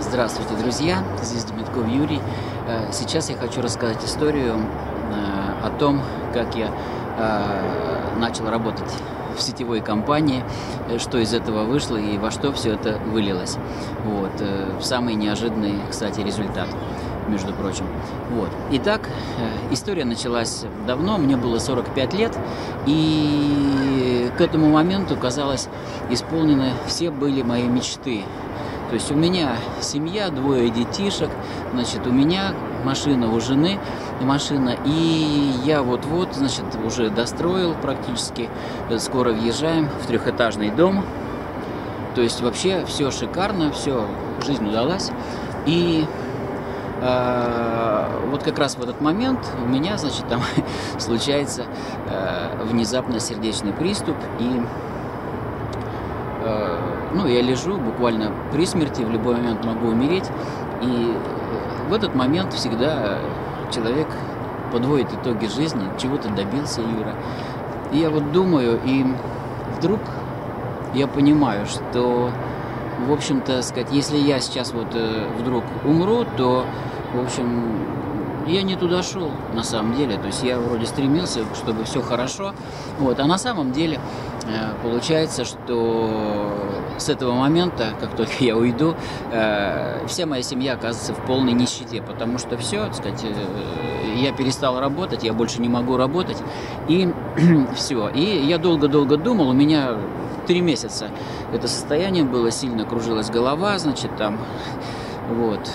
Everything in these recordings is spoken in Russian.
Здравствуйте, друзья! Здесь Демитков Юрий. Э, сейчас я хочу рассказать историю э, о том, как я э, начал работать в сетевой компании, что из этого вышло и во что все это вылилось. Вот. Самый неожиданный, кстати, результат, между прочим. Вот. Итак, история началась давно, мне было 45 лет, и к этому моменту, казалось, исполнены все были мои мечты то есть у меня семья, двое детишек, значит, у меня машина, у жены машина, и я вот-вот, значит, уже достроил практически, скоро въезжаем в трехэтажный дом. То есть вообще все шикарно, все, жизнь удалась. И э, вот как раз в этот момент у меня, значит, там случается э, внезапно сердечный приступ, и э, ну, я лежу буквально при смерти, в любой момент могу умереть. И в этот момент всегда человек подводит итоги жизни, чего-то добился Юра. И я вот думаю, и вдруг я понимаю, что, в общем-то, сказать, если я сейчас вот э, вдруг умру, то, в общем, я не туда шел, на самом деле. То есть я вроде стремился, чтобы все хорошо. Вот. А на самом деле э, получается, что с этого момента, как только я уйду, э, вся моя семья оказывается в полной нищете, потому что все, так сказать, э, я перестал работать, я больше не могу работать, и все. И я долго-долго думал, у меня три месяца это состояние было, сильно кружилась голова, значит, там, вот.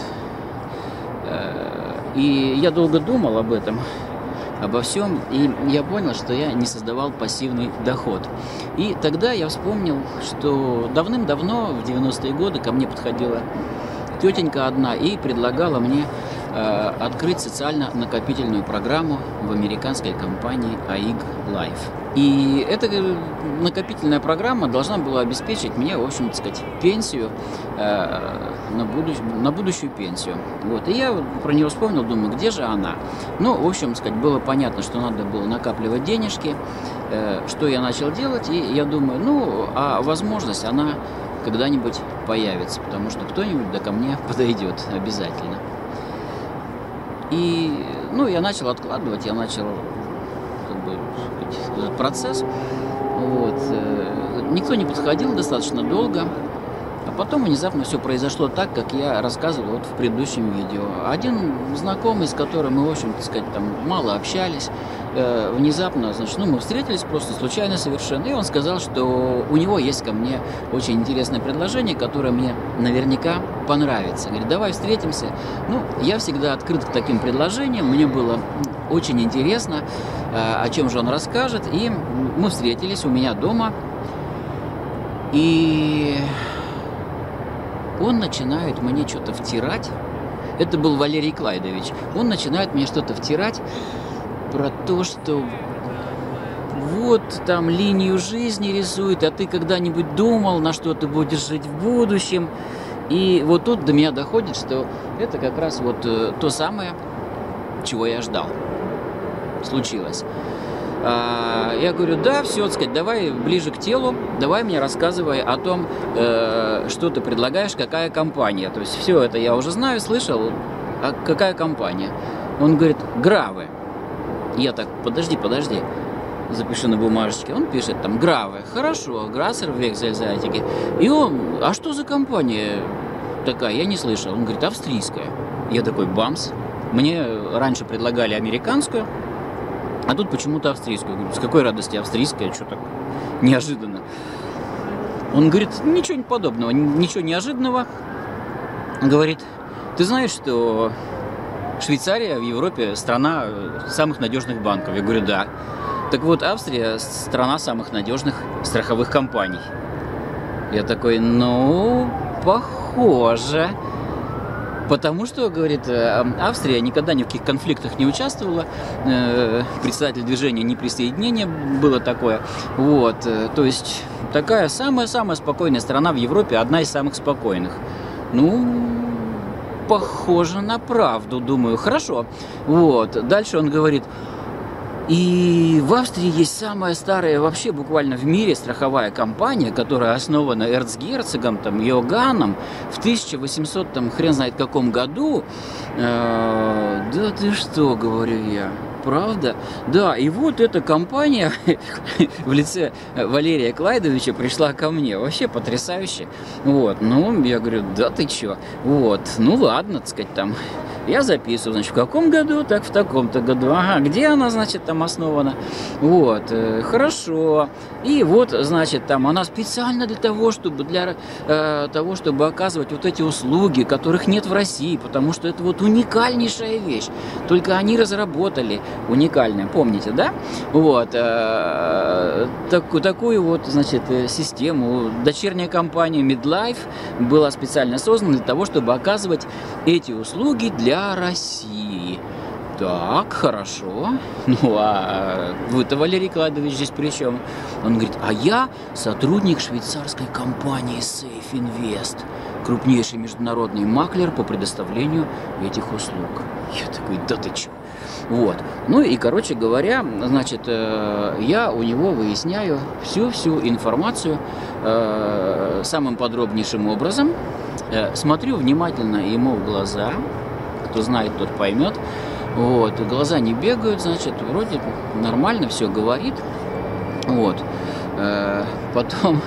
И я долго думал об этом, обо всем, и я понял, что я не создавал пассивный доход. И тогда я вспомнил, что давным-давно, в 90-е годы, ко мне подходила тетенька одна и предлагала мне открыть социально-накопительную программу в американской компании AIG Life. И эта э, накопительная программа должна была обеспечить мне, в общем, так сказать, пенсию э, на, будущ... на будущую пенсию. Вот. И я про нее вспомнил, думаю, где же она? Ну, в общем, сказать, было понятно, что надо было накапливать денежки, э, что я начал делать, и я думаю, ну, а возможность, она когда-нибудь появится, потому что кто-нибудь да ко мне подойдет обязательно. И, ну, я начал откладывать, я начал как бы, этот процесс. Вот. Э, никто не подходил достаточно долго. А потом внезапно все произошло так, как я рассказывал вот в предыдущем видео. Один знакомый, с которым мы, в общем, так сказать, там мало общались, э, внезапно, значит, ну, мы встретились просто случайно совершенно, и он сказал, что у него есть ко мне очень интересное предложение, которое мне наверняка понравится. Говорит, давай встретимся. Ну, я всегда открыт к таким предложениям, мне было очень интересно, э, о чем же он расскажет, и мы встретились у меня дома, и он начинает мне что-то втирать. Это был Валерий Клайдович. Он начинает мне что-то втирать про то, что вот там линию жизни рисует, а ты когда-нибудь думал, на что ты будешь жить в будущем. И вот тут до меня доходит, что это как раз вот э, то самое, чего я ждал. Случилось. А, я говорю, да, все, сказать, давай ближе к телу, давай мне рассказывай о том, э, что ты предлагаешь, какая компания. То есть все это я уже знаю, слышал, а какая компания? Он говорит, Гравы. Я так, подожди, подожди, запиши на бумажечке. Он пишет там Гравы. Хорошо, Грассер Векзельзайтиги. И он, а что за компания такая? Я не слышал. Он говорит, австрийская. Я такой, бамс. Мне раньше предлагали американскую, а тут почему-то австрийскую. С какой радости австрийская, что так неожиданно. Он говорит, ничего подобного, ничего неожиданного. Говорит, ты знаешь, что Швейцария в Европе страна самых надежных банков? Я говорю, да. Так вот, Австрия страна самых надежных страховых компаний. Я такой, ну, похоже. Потому что, говорит, э, Австрия никогда ни в каких конфликтах не участвовала. Э, председатель движения неприсоединения было такое. Вот. Э, то есть такая самая-самая спокойная страна в Европе, одна из самых спокойных. Ну, похоже на правду, думаю. Хорошо. Вот. Дальше он говорит, И в Австрии есть самая старая вообще буквально в мире страховая компания, которая основана эрцгерцогом там, Йоганном в 1800, там, хрен знает каком году. Э, да ты что, говорю я, правда? Да, и вот эта компания в лице Валерия Клайдовича пришла ко мне. Вообще потрясающе. Вот, ну, я говорю, да ты чё? Вот, ну ладно, так сказать, там, я записываю, значит, в каком году, так в таком-то году. Ага, где она, значит, там основана? Вот, э, хорошо. И вот, значит, там она специально для того, чтобы для э, того, чтобы оказывать вот эти услуги, которых нет в России, потому что это вот уникальнейшая вещь. Только они разработали уникальная, помните, да? Вот э, так, такую вот, значит, э, систему. Дочерняя компания Midlife была специально создана для того, чтобы оказывать эти услуги для России. Так, хорошо. Ну, а вы-то, Валерий Кладович, здесь при чем? Он говорит, а я сотрудник швейцарской компании Safe Invest, крупнейший международный маклер по предоставлению этих услуг. Я такой, да ты чё? Вот. Ну и, короче говоря, значит, э, я у него выясняю всю-всю информацию э, самым подробнейшим образом, э, смотрю внимательно ему в глаза, кто знает, тот поймет. Вот, глаза не бегают, значит, вроде нормально все говорит. Вот. Потом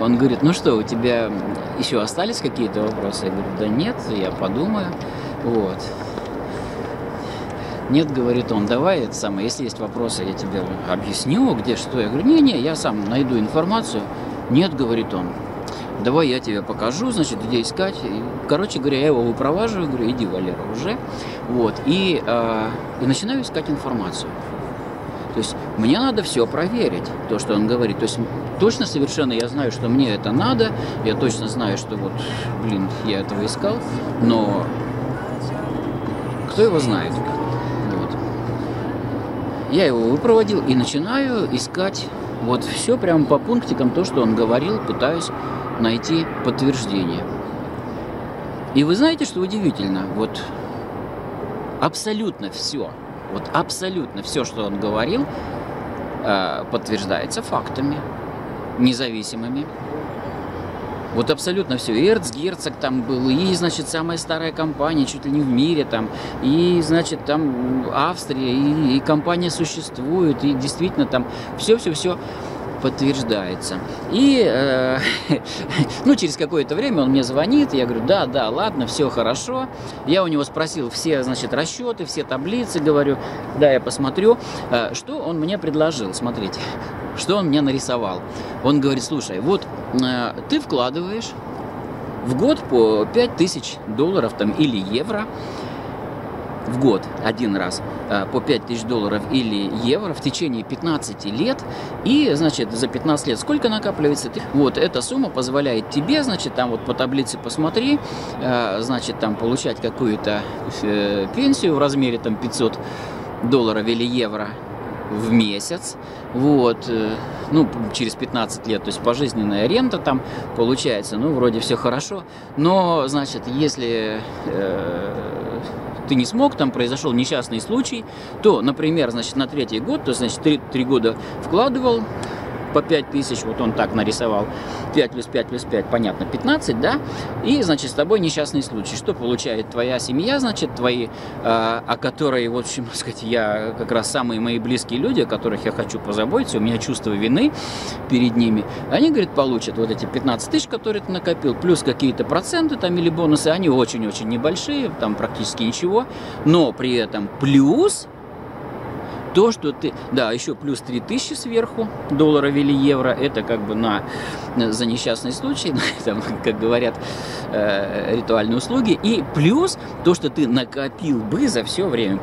он говорит, ну что, у тебя еще остались какие-то вопросы? Я говорю, да нет, я подумаю. Вот. Нет, говорит он, давай это самое, если есть вопросы, я тебе объясню, где что. Я говорю, не-не, я сам найду информацию. Нет, говорит он, давай я тебе покажу, значит, где искать. И, короче говоря, я его выпроваживаю, говорю, иди, Валера, уже. Вот, и, э, и начинаю искать информацию. То есть мне надо все проверить, то, что он говорит. То есть точно совершенно я знаю, что мне это надо, я точно знаю, что вот, блин, я этого искал, но кто его знает? Я его выпроводил и начинаю искать вот все прямо по пунктикам, то, что он говорил, пытаюсь найти подтверждение. И вы знаете, что удивительно? Вот абсолютно все, вот абсолютно все, что он говорил, э, подтверждается фактами, независимыми. Вот абсолютно все. И Эрцгерцог там был, и, значит, самая старая компания, чуть ли не в мире там, и, значит, там Австрия, и, и компания существует, и действительно там все-все-все подтверждается. И, э, ну, через какое-то время он мне звонит, я говорю, да, да, ладно, все хорошо. Я у него спросил все, значит, расчеты, все таблицы, говорю, да, я посмотрю. Э, что он мне предложил, смотрите, что он мне нарисовал. Он говорит, слушай, вот э, ты вкладываешь в год по 5000 долларов там или евро, в год один раз э, по 5000 долларов или евро в течение 15 лет. И, значит, за 15 лет сколько накапливается? Вот, эта сумма позволяет тебе, значит, там вот по таблице посмотри, э, значит, там получать какую-то э, пенсию в размере там 500 долларов или евро в месяц, вот, ну, через 15 лет, то есть пожизненная рента там получается, ну, вроде все хорошо, но, значит, если э, ты не смог, там произошел несчастный случай, то, например, значит, на третий год, то, значит, три, три года вкладывал, по 5 тысяч, вот он так нарисовал, 5 плюс 5 плюс 5, понятно, 15, да, и, значит, с тобой несчастный случай. Что получает твоя семья, значит, твои, э, о которой, в общем, сказать, я как раз самые мои близкие люди, о которых я хочу позаботиться, у меня чувство вины перед ними, они, говорит, получат вот эти 15 тысяч, которые ты накопил, плюс какие-то проценты там или бонусы, они очень-очень небольшие, там практически ничего, но при этом плюс то, что ты... Да, еще плюс 3000 сверху долларов или евро, это как бы на, за несчастный случай, там, как говорят, э, ритуальные услуги. И плюс то, что ты накопил бы за все время.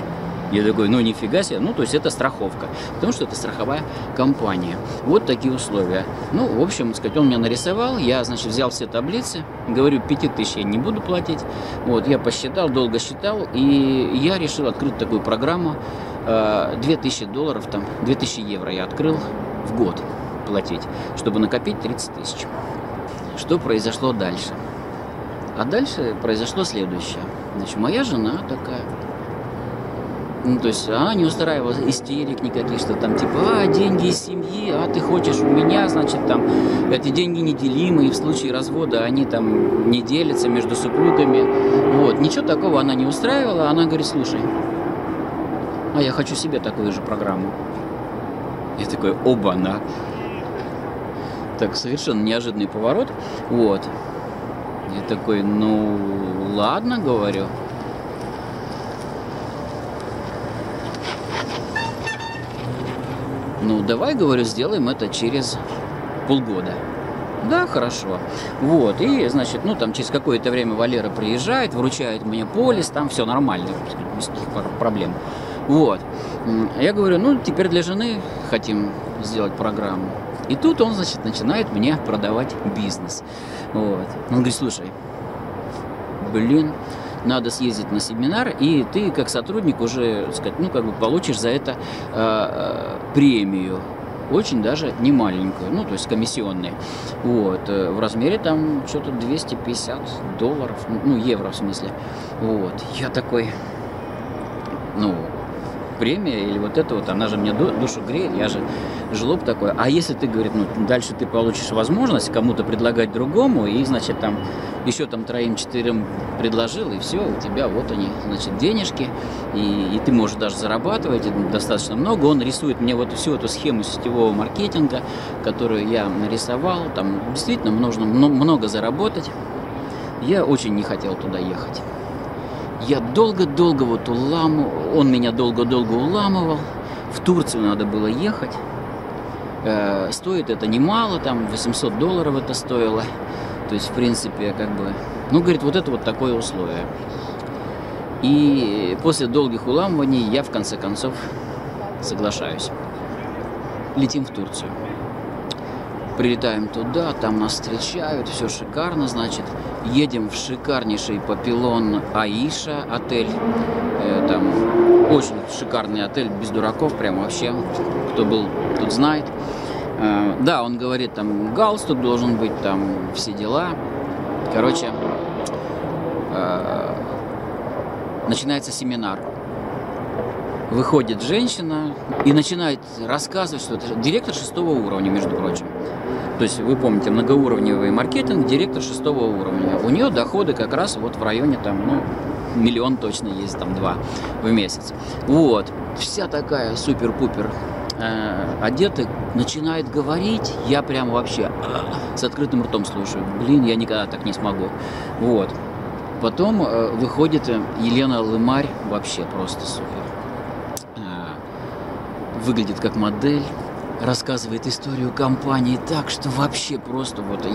Я такой, ну нифига себе, ну то есть это страховка, потому что это страховая компания. Вот такие условия. Ну, в общем, сказать, он меня нарисовал, я, значит, взял все таблицы, говорю, 5000 я не буду платить. Вот, я посчитал, долго считал, и я решил открыть такую программу, 2000 э, долларов, там, 2000 евро я открыл в год платить, чтобы накопить 30 тысяч. Что произошло дальше? А дальше произошло следующее. Значит, моя жена такая, Ну, то есть она не устраивала истерик никаких, что там типа, а, деньги из семьи, а ты хочешь у меня, значит, там, эти деньги неделимы, и в случае развода они там не делятся между супругами. Вот, ничего такого она не устраивала, она говорит, слушай, а я хочу себе такую же программу. Я такой, оба-на. Так, совершенно неожиданный поворот. Вот. Я такой, ну, ладно, говорю. Ну, давай, говорю, сделаем это через полгода. Да, хорошо. Вот, и, значит, ну, там через какое-то время Валера приезжает, вручает мне полис, там все нормально, без проблем. Вот. Я говорю, ну, теперь для жены хотим сделать программу. И тут он, значит, начинает мне продавать бизнес. Вот. Он говорит, слушай, блин, надо съездить на семинар, и ты как сотрудник уже, сказать, ну, как бы получишь за это э, премию очень даже не маленькую, ну, то есть комиссионные, вот, э, в размере там что-то 250 долларов, ну, евро в смысле, вот, я такой, ну, премия или вот это вот, она же мне душу греет, я же жлоб такой. А если ты, говорит, ну, дальше ты получишь возможность кому-то предлагать другому, и, значит, там еще там троим-четырем предложил, и все, у тебя вот они, значит, денежки, и, и ты можешь даже зарабатывать достаточно много. Он рисует мне вот всю эту схему сетевого маркетинга, которую я нарисовал, там действительно нужно много заработать. Я очень не хотел туда ехать. Я долго-долго вот уламывал, он меня долго-долго уламывал. В Турцию надо было ехать. Э, стоит это немало, там 800 долларов это стоило. То есть, в принципе, как бы, ну, говорит, вот это вот такое условие. И после долгих уламываний я в конце концов соглашаюсь. Летим в Турцию. Прилетаем туда, там нас встречают, все шикарно, значит. Едем в шикарнейший папилон Аиша отель. Э, там очень шикарный отель, без дураков, прям вообще. Кто был, тут знает. Э, да, он говорит, там галстук должен быть, там все дела. Короче, э, начинается семинар выходит женщина и начинает рассказывать, что это директор шестого уровня, между прочим. То есть вы помните, многоуровневый маркетинг, директор шестого уровня. У нее доходы как раз вот в районе там, ну, миллион точно есть, там два в месяц. Вот. Вся такая супер-пупер э, одета, начинает говорить, я прям вообще э, с открытым ртом слушаю. Блин, я никогда так не смогу. Вот. Потом э, выходит Елена Лымарь, вообще просто супер. Выглядит как модель, рассказывает историю компании так, что вообще просто вот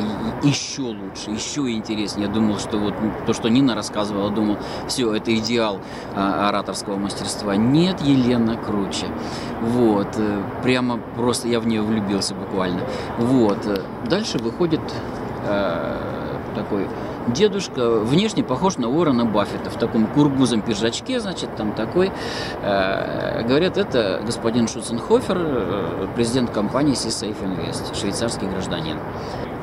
еще лучше, еще интереснее. Я думал, что вот то, что Нина рассказывала, думал, все, это идеал а, ораторского мастерства. Нет, Елена круче. Вот, э, прямо просто я в нее влюбился буквально. Вот, э, дальше выходит э, такой Дедушка внешне похож на Уоррена Баффета в таком кургузом пиджачке, значит, там такой. Э, говорят, это господин Шуценхофер, э, президент компании C-Safe Invest, швейцарский гражданин.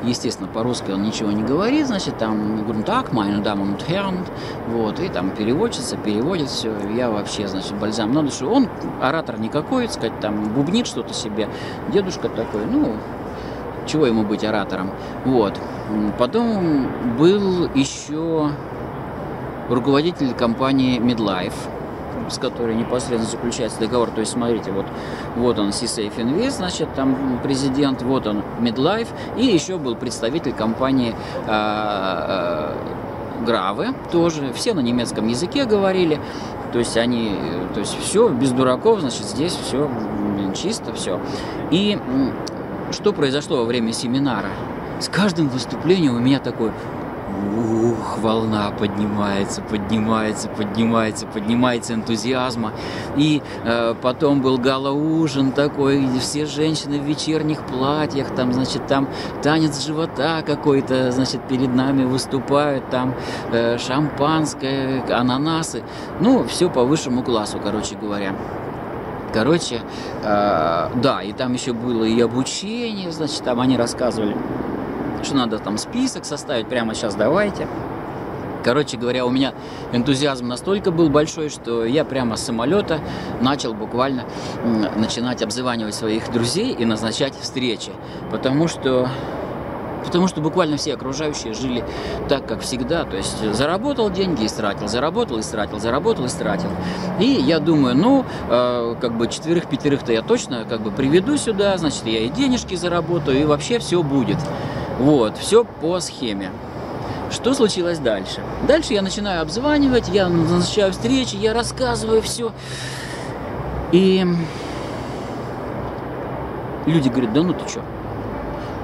Естественно, по-русски он ничего не говорит, значит, там, говорим, так, meine Damen und Herren, вот, и там переводчица, переводит все, я вообще, значит, бальзам на душу. Он оратор никакой, сказать, там, бубнит что-то себе, дедушка такой, ну, чего ему быть оратором. Вот. Потом был еще руководитель компании Midlife, с которой непосредственно заключается договор. То есть, смотрите, вот, вот он C-Safe Invest, значит, там президент, вот он Midlife, и еще был представитель компании э, э, Гравы тоже. Все на немецком языке говорили. То есть они, то есть все без дураков, значит, здесь все чисто, все. И что произошло во время семинара? С каждым выступлением у меня такой ух, волна поднимается, поднимается, поднимается, поднимается энтузиазма. И э, потом был гала-ужин такой, все женщины в вечерних платьях, там, значит, там танец живота какой-то, значит, перед нами выступают, там э, шампанское, ананасы. Ну, все по высшему классу, короче говоря. Короче, э, да, и там еще было и обучение, значит, там они рассказывали, что надо там список составить, прямо сейчас давайте. Короче говоря, у меня энтузиазм настолько был большой, что я прямо с самолета начал буквально начинать обзванивать своих друзей и назначать встречи. Потому что Потому что буквально все окружающие жили так, как всегда. То есть заработал деньги и стратил, заработал и стратил, заработал и стратил. И я думаю, ну, э, как бы четверых-пятерых-то я точно как бы приведу сюда, значит, я и денежки заработаю, и вообще все будет. Вот, все по схеме. Что случилось дальше? Дальше я начинаю обзванивать, я назначаю встречи, я рассказываю все. И люди говорят, да ну ты что?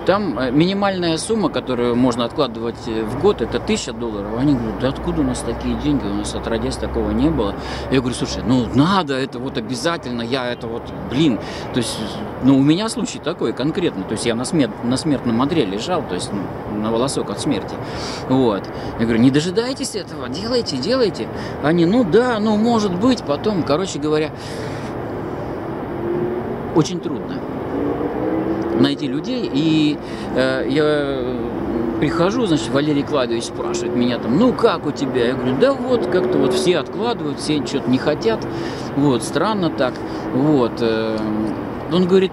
Там э, минимальная сумма, которую можно откладывать э, в год, это тысяча долларов. Они говорят, да откуда у нас такие деньги? У нас отродясь такого не было. Я говорю, слушай, ну надо, это вот обязательно, я это вот, блин. То есть, ну у меня случай такой конкретно. То есть я на, смер на смертном одре лежал, то есть ну, на волосок от смерти. Вот. Я говорю, не дожидайтесь этого, делайте, делайте. Они, ну да, ну может быть, потом, короче говоря, очень трудно найти людей. И э, я прихожу, значит, Валерий Кладович спрашивает меня там, ну как у тебя? Я говорю, да вот, как-то вот все откладывают, все что-то не хотят. Вот, странно так. Вот. Э, он говорит,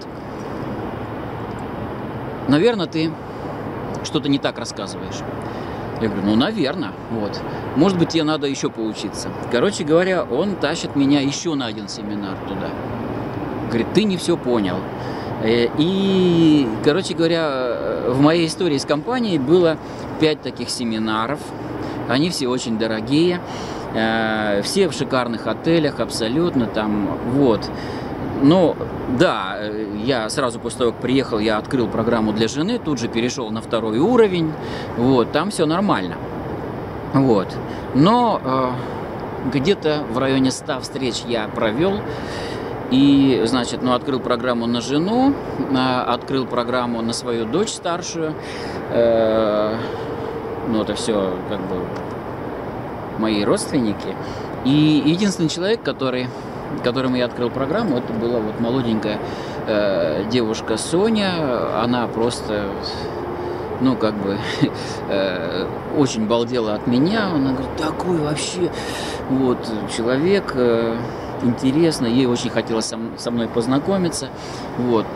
наверное, ты что-то не так рассказываешь. Я говорю, ну, наверное, вот. Может быть, тебе надо еще поучиться. Короче говоря, он тащит меня еще на один семинар туда. Говорит, ты не все понял. Э, и, короче говоря, в моей истории с компанией было пять таких семинаров. Они все очень дорогие. Э, все в шикарных отелях, абсолютно там, вот. Но да, я сразу после того, как приехал, я открыл программу для жены, тут же перешел на второй уровень, вот, там все нормально, вот. Но э, где-то в районе 100 встреч я провел, и, значит, ну, открыл программу на жену, а, открыл программу на свою дочь старшую. Э, ну, это все как бы мои родственники. И единственный человек, который, которому я открыл программу, это была вот молоденькая э, девушка Соня. Она просто ну, как бы, э, очень балдела от меня. Она говорит, такой вообще вот человек, э, интересно, ей очень хотелось со, мной познакомиться, вот,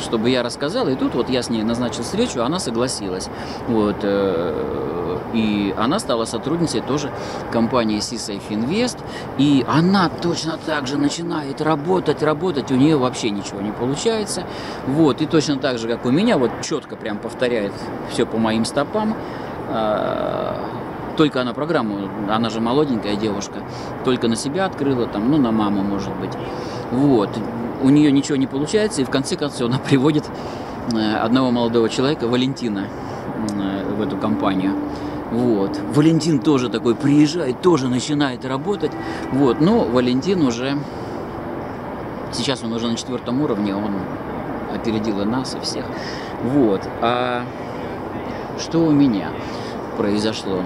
чтобы я рассказал, и тут вот я с ней назначил встречу, она согласилась, вот, э, и она стала сотрудницей тоже компании Seasafe Invest, и она точно так же начинает работать, работать, у нее вообще ничего не получается, вот, и точно так же, как у меня, вот четко прям повторяет все по моим стопам, а, только она программу, она же молоденькая девушка, только на себя открыла, там, ну, на маму, может быть. Вот. У нее ничего не получается, и в конце концов она приводит э, одного молодого человека, Валентина, э, в эту компанию. Вот. Валентин тоже такой приезжает, тоже начинает работать. Вот. Но Валентин уже, сейчас он уже на четвертом уровне, он опередил и нас, и всех. Вот. А что у меня произошло?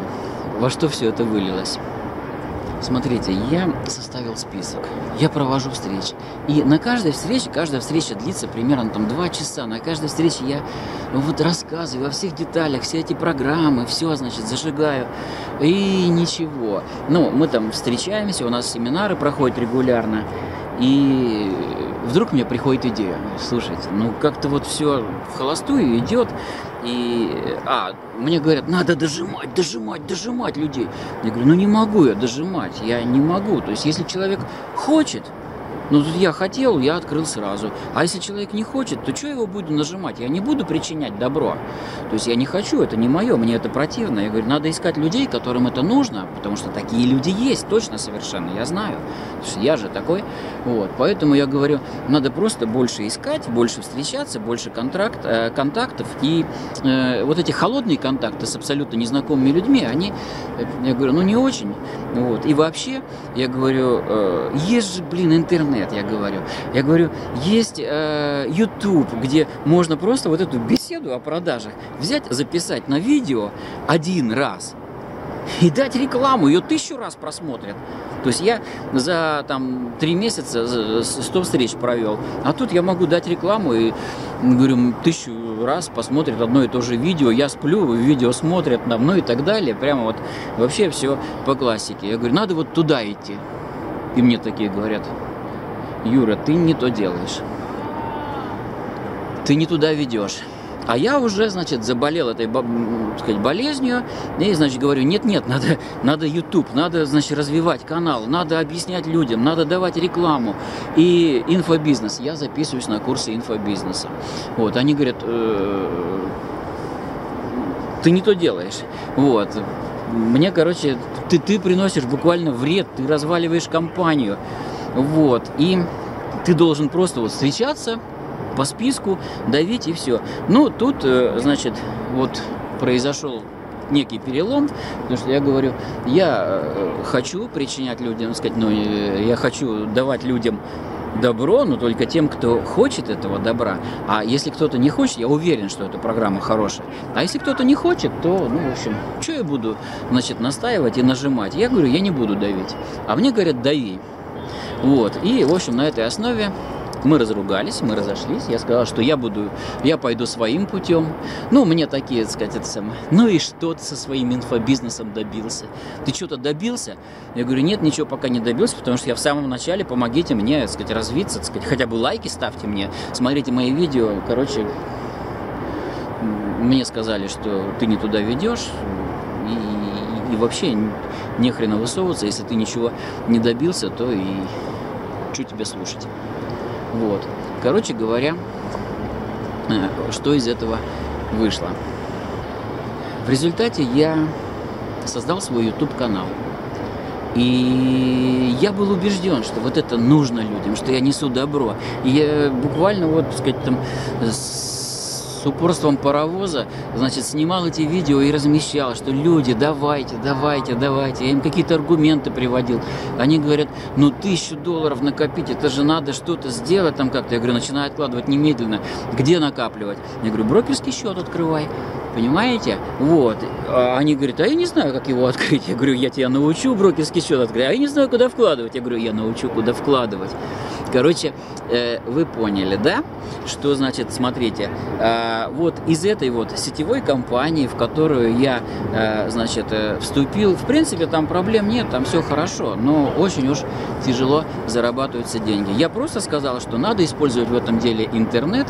Во что все это вылилось? Смотрите, я составил список, я провожу встречи. И на каждой встрече, каждая встреча длится примерно там два часа. На каждой встрече я вот рассказываю во всех деталях, все эти программы, все, значит, зажигаю. И ничего. Ну, мы там встречаемся, у нас семинары проходят регулярно. И вдруг мне приходит идея, слушайте, ну как-то вот все в холостую идет, и, а, мне говорят, надо дожимать, дожимать, дожимать людей. Я говорю, ну не могу я дожимать, я не могу. То есть, если человек хочет, ну, тут я хотел, я открыл сразу. А если человек не хочет, то что его буду нажимать? Я не буду причинять добро. То есть я не хочу, это не мое, мне это противно. Я говорю, надо искать людей, которым это нужно, потому что такие люди есть, точно совершенно, я знаю. Я же такой. Вот. Поэтому я говорю, надо просто больше искать, больше встречаться, больше контракт, э, контактов. И э, вот эти холодные контакты с абсолютно незнакомыми людьми, они, э, я говорю, ну не очень. Вот. И вообще, я говорю, э, есть же, блин, интернет интернет, я говорю. Я говорю, есть э, YouTube, где можно просто вот эту беседу о продажах взять, записать на видео один раз и дать рекламу, ее тысячу раз просмотрят. То есть я за там три месяца 100 встреч провел, а тут я могу дать рекламу и говорю, тысячу раз посмотрит одно и то же видео, я сплю, видео смотрят на мной и так далее. Прямо вот вообще все по классике. Я говорю, надо вот туда идти. И мне такие говорят, Юра, ты не то делаешь. Ты не туда ведешь. А я уже, значит, заболел этой, сказать, болезнью. И, значит, говорю, нет-нет, надо, надо YouTube, надо, значит, развивать канал, надо объяснять людям, надо давать рекламу. И инфобизнес. Я записываюсь на курсы инфобизнеса. Вот, они говорят, э, ты не то делаешь. Вот. Мне, короче, ты, ты приносишь буквально вред, ты разваливаешь компанию. Вот. И ты должен просто вот встречаться, по списку, давить и все. Ну, тут, э, значит, вот произошел некий перелом, потому что я говорю, я э, хочу причинять людям, сказать, ну, э, я хочу давать людям добро, но только тем, кто хочет этого добра. А если кто-то не хочет, я уверен, что эта программа хорошая. А если кто-то не хочет, то, ну, в общем, что я буду, значит, настаивать и нажимать? Я говорю, я не буду давить. А мне говорят, дави. Вот. И, в общем, на этой основе мы разругались, мы разошлись. Я сказал, что я буду, я пойду своим путем. Ну, мне такие, так сказать, это самое. Ну и что ты со своим инфобизнесом добился? Ты что-то добился? Я говорю, нет, ничего пока не добился, потому что я в самом начале, помогите мне, так сказать, развиться, так сказать, хотя бы лайки ставьте мне, смотрите мои видео. Короче, мне сказали, что ты не туда ведешь, и, и, вообще не хрена высовываться, если ты ничего не добился, то и что тебе слушать. Вот. Короче говоря, э, что из этого вышло? В результате я создал свой YouTube канал. И я был убежден, что вот это нужно людям, что я несу добро. И я буквально вот, так сказать, там с с упорством паровоза, значит, снимал эти видео и размещал, что люди, давайте, давайте, давайте. Я им какие-то аргументы приводил. Они говорят, ну тысячу долларов накопить, это же надо что-то сделать там как-то. Я говорю, начинай откладывать немедленно. Где накапливать? Я говорю, брокерский счет открывай. Понимаете? Вот. А они говорят, а я не знаю, как его открыть. Я говорю, я тебя научу брокерский счет открыть. А я не знаю, куда вкладывать. Я говорю, я научу, куда вкладывать. Короче, вы поняли, да? Что значит, смотрите, э, вот из этой вот сетевой компании, в которую я, э, значит, э, вступил, в принципе, там проблем нет, там все хорошо, но очень уж тяжело зарабатываются деньги. Я просто сказал, что надо использовать в этом деле интернет,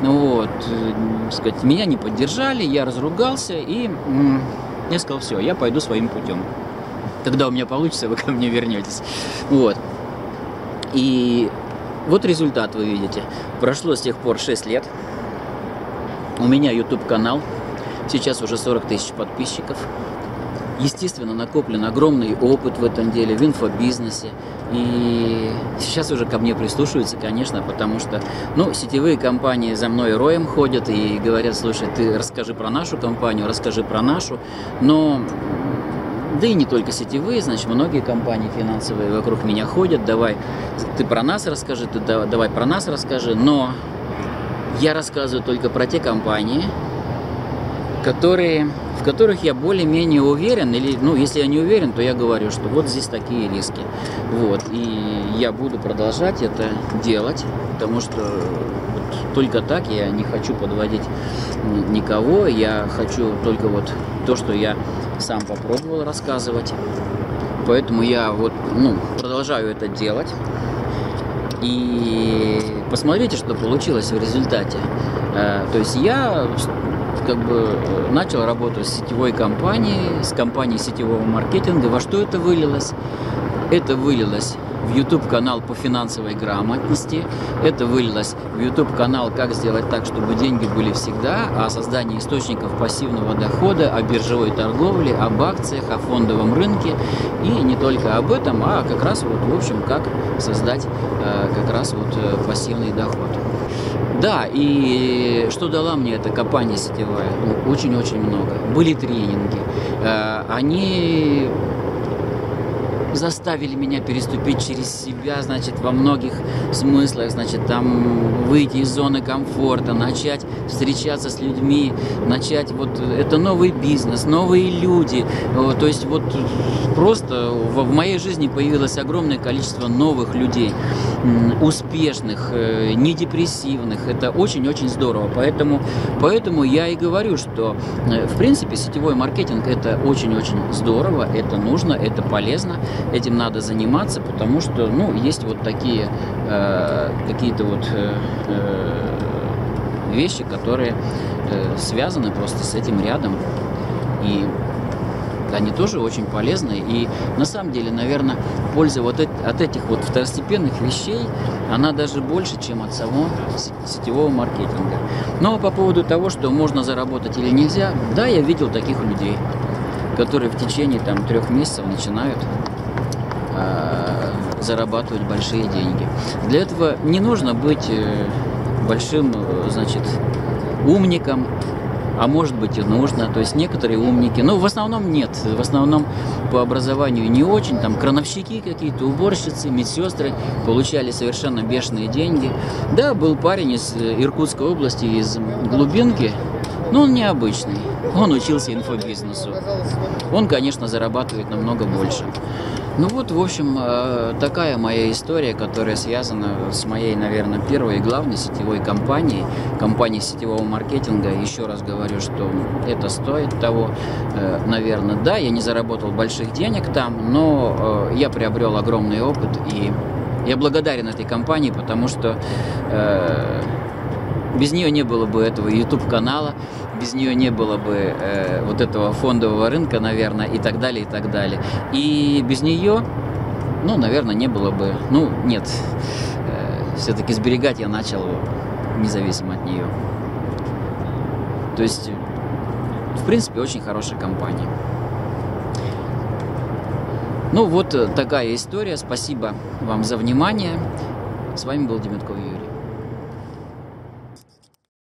вот, э, сказать, меня не поддержали, я разругался и э, я сказал, все, я пойду своим путем. Когда у меня получится, вы ко мне вернетесь. Вот. И вот результат вы видите. Прошло с тех пор 6 лет. У меня YouTube канал. Сейчас уже 40 тысяч подписчиков. Естественно, накоплен огромный опыт в этом деле, в инфобизнесе. И сейчас уже ко мне прислушиваются, конечно, потому что, ну, сетевые компании за мной роем ходят и говорят, слушай, ты расскажи про нашу компанию, расскажи про нашу. Но да и не только сетевые, значит, многие компании финансовые вокруг меня ходят, давай, ты про нас расскажи, ты давай про нас расскажи, но я рассказываю только про те компании, которые, в которых я более-менее уверен, или, ну, если я не уверен, то я говорю, что вот здесь такие риски. Вот, и я буду продолжать это делать, потому что вот только так я не хочу подводить никого, я хочу только вот то, что я сам попробовал рассказывать. Поэтому я вот, ну, продолжаю это делать. И посмотрите, что получилось в результате. Э, то есть я как бы начал работать с сетевой компанией, с компанией сетевого маркетинга. Во что это вылилось? Это вылилось в YouTube-канал по финансовой грамотности. Это вылилось в YouTube-канал «Как сделать так, чтобы деньги были всегда», о создании источников пассивного дохода, о биржевой торговле, об акциях, о фондовом рынке. И не только об этом, а как раз вот, в общем, как создать э, как раз вот э, пассивный доход. Да, и что дала мне эта компания сетевая? Ну, очень-очень много. Были тренинги. Э, они заставили меня переступить через себя, значит, во многих смыслах, значит, там выйти из зоны комфорта, начать встречаться с людьми, начать вот это новый бизнес, новые люди, то есть вот просто в моей жизни появилось огромное количество новых людей, успешных, э, не депрессивных, это очень-очень здорово, поэтому, поэтому я и говорю, что э, в принципе сетевой маркетинг это очень-очень здорово, это нужно, это полезно, этим надо заниматься, потому что, ну, есть вот такие э, какие-то вот э, э, вещи, которые э, связаны просто с этим рядом. И они тоже очень полезны. И на самом деле, наверное, польза вот от этих вот второстепенных вещей, она даже больше, чем от самого сетевого маркетинга. Но по поводу того, что можно заработать или нельзя, да, я видел таких людей, которые в течение там трех месяцев начинают зарабатывать большие деньги. Для этого не нужно быть э, большим, э, значит, умником, а может быть и нужно. То есть некоторые умники, но в основном нет. В основном по образованию не очень. Там крановщики какие-то, уборщицы, медсестры получали совершенно бешеные деньги. Да, был парень из э, Иркутской области, из глубинки, но он необычный. Он учился инфобизнесу. Он, конечно, зарабатывает намного больше. Ну вот, в общем, э, такая моя история, которая связана с моей, наверное, первой и главной сетевой компанией, компанией сетевого маркетинга. Еще раз говорю, что это стоит того, э, наверное. Да, я не заработал больших денег там, но э, я приобрел огромный опыт, и я благодарен этой компании, потому что без нее не было бы этого YouTube-канала, без нее не было бы э, вот этого фондового рынка, наверное, и так далее, и так далее. И без нее, ну, наверное, не было бы, ну, нет, э, все-таки сберегать я начал независимо от нее. То есть, в принципе, очень хорошая компания. Ну вот такая история. Спасибо вам за внимание. С вами был Демятков Юрий.